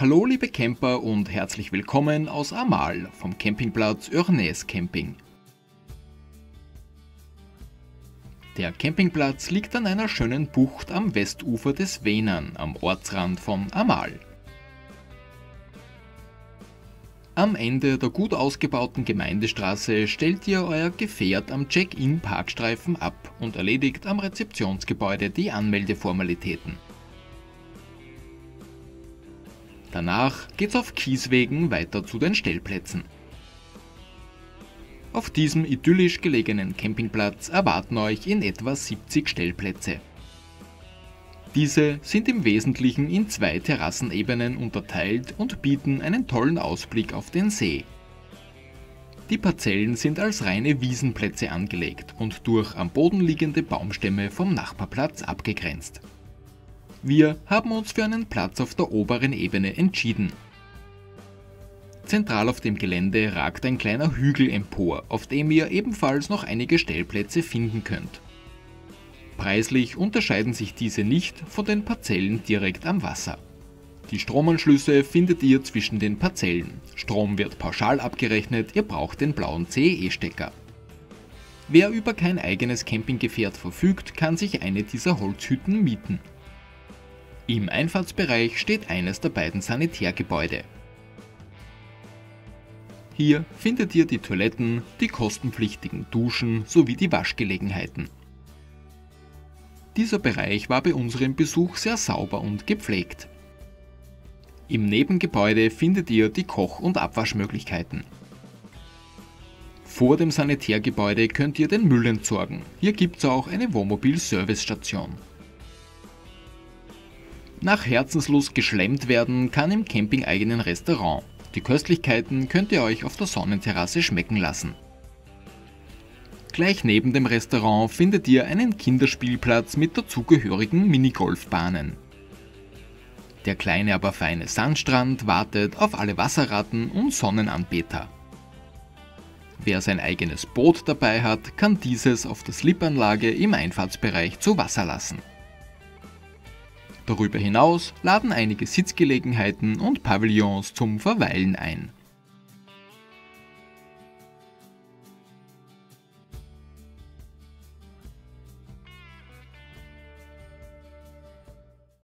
Hallo liebe Camper und herzlich willkommen aus Amal vom Campingplatz Örnes Camping. Der Campingplatz liegt an einer schönen Bucht am Westufer des Venern am Ortsrand von Amal. Am Ende der gut ausgebauten Gemeindestraße stellt ihr euer Gefährt am Check-in-Parkstreifen ab und erledigt am Rezeptionsgebäude die Anmeldeformalitäten. Danach geht's auf Kieswegen weiter zu den Stellplätzen. Auf diesem idyllisch gelegenen Campingplatz erwarten euch in etwa 70 Stellplätze. Diese sind im Wesentlichen in zwei Terrassenebenen unterteilt und bieten einen tollen Ausblick auf den See. Die Parzellen sind als reine Wiesenplätze angelegt und durch am Boden liegende Baumstämme vom Nachbarplatz abgegrenzt. Wir haben uns für einen Platz auf der oberen Ebene entschieden. Zentral auf dem Gelände ragt ein kleiner Hügel empor, auf dem ihr ebenfalls noch einige Stellplätze finden könnt. Preislich unterscheiden sich diese nicht von den Parzellen direkt am Wasser. Die Stromanschlüsse findet ihr zwischen den Parzellen. Strom wird pauschal abgerechnet, ihr braucht den blauen CE-Stecker. Wer über kein eigenes Campinggefährt verfügt, kann sich eine dieser Holzhütten mieten. Im Einfahrtsbereich steht eines der beiden Sanitärgebäude. Hier findet ihr die Toiletten, die kostenpflichtigen Duschen sowie die Waschgelegenheiten. Dieser Bereich war bei unserem Besuch sehr sauber und gepflegt. Im Nebengebäude findet ihr die Koch- und Abwaschmöglichkeiten. Vor dem Sanitärgebäude könnt ihr den Müll entsorgen. Hier gibt es auch eine Wohnmobil-Servicestation. Nach Herzenslust geschlemmt werden kann im campingeigenen Restaurant. Die Köstlichkeiten könnt ihr euch auf der Sonnenterrasse schmecken lassen. Gleich neben dem Restaurant findet ihr einen Kinderspielplatz mit dazugehörigen Minigolfbahnen. Der kleine, aber feine Sandstrand wartet auf alle Wasserratten und Sonnenanbeter. Wer sein eigenes Boot dabei hat, kann dieses auf der Slipanlage im Einfahrtsbereich zu Wasser lassen. Darüber hinaus laden einige Sitzgelegenheiten und Pavillons zum Verweilen ein.